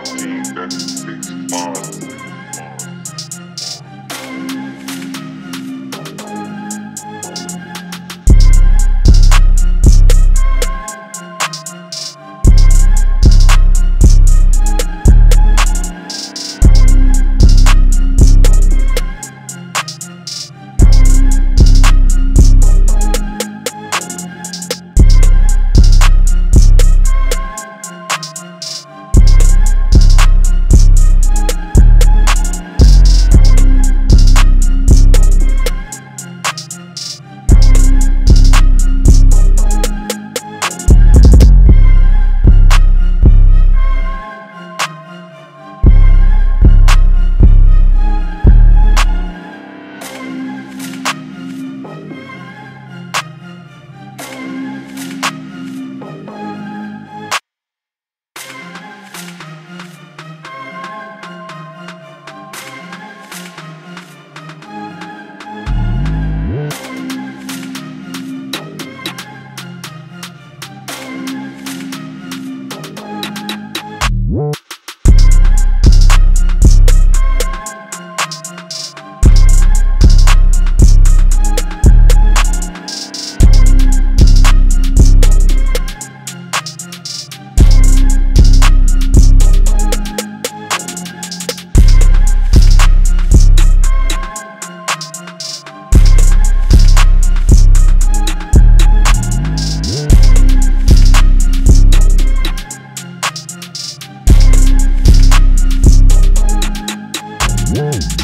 team that makes fun. Whoa.